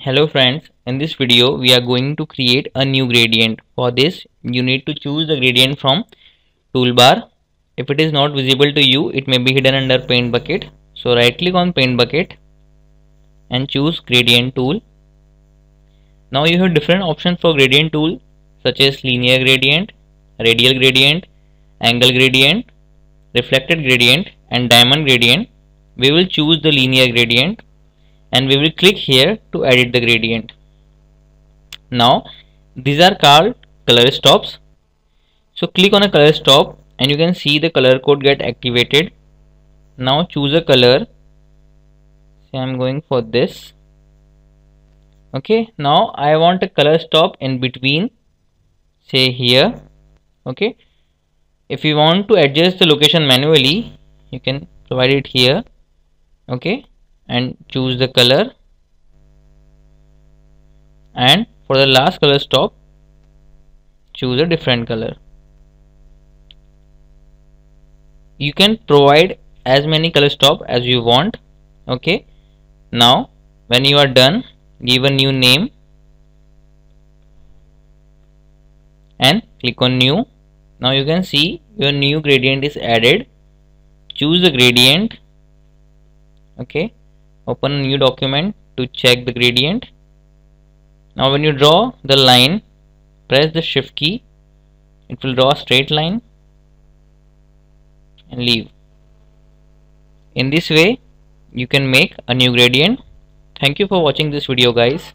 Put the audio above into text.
Hello friends, in this video we are going to create a new gradient. For this you need to choose the gradient from toolbar. If it is not visible to you, it may be hidden under paint bucket. So right click on paint bucket and choose gradient tool. Now you have different options for gradient tool such as linear gradient, radial gradient, angle gradient, reflected gradient and diamond gradient. We will choose the linear gradient and we will click here to edit the gradient. Now these are called color stops. So click on a color stop and you can see the color code get activated. Now choose a color. Say I'm going for this. Okay, now I want a color stop in between. Say here. Okay. If you want to adjust the location manually, you can provide it here. Okay and choose the color. And for the last color stop choose a different color. You can provide as many color stop as you want okay? Now when you are done give a new name and click on new. Now you can see your new gradient is added. Choose the gradient okay open a new document to check the gradient. Now when you draw the line press the shift key. It will draw a straight line and leave. In this way you can make a new gradient. Thank you for watching this video guys